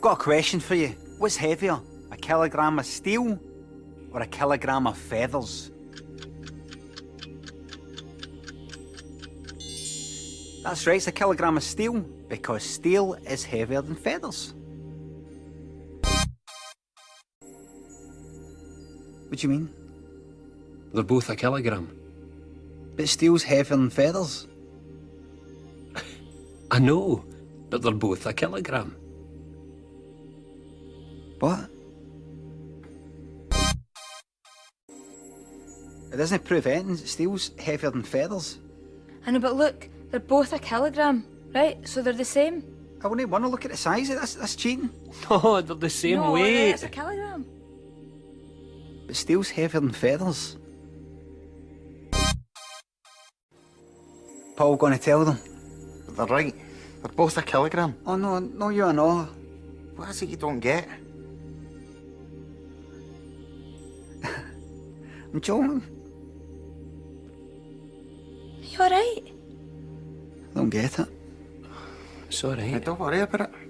Got a question for you. What's heavier, a kilogram of steel or a kilogram of feathers? That's right, it's a kilogram of steel, because steel is heavier than feathers. What do you mean? They're both a kilogram. But steel's heavier than feathers. I know, but they're both a kilogram. What? It doesn't prove anything. Steel's heavier than feathers. I know, but look, they're both a kilogram, right? So they're the same. I wouldn't want to look at the size of this. That's cheating. No, they're the same no, weight. it's a kilogram. But steel's heavier than feathers. Paul gonna tell them. They're right. They're both a kilogram. Oh no, no you are not. What is it you don't get? I'm joking. Are you alright? I don't get it. It's alright. Don't worry about it.